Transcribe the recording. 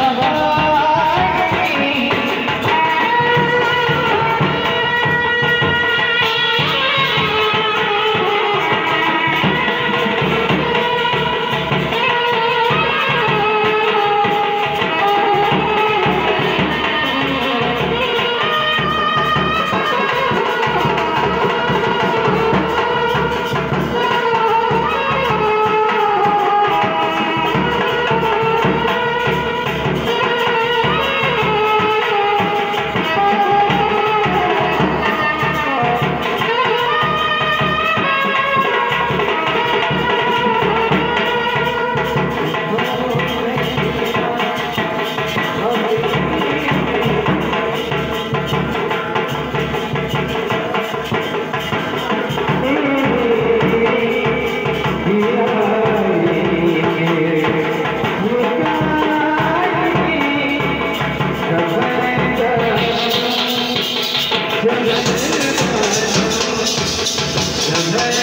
Bye-bye. Today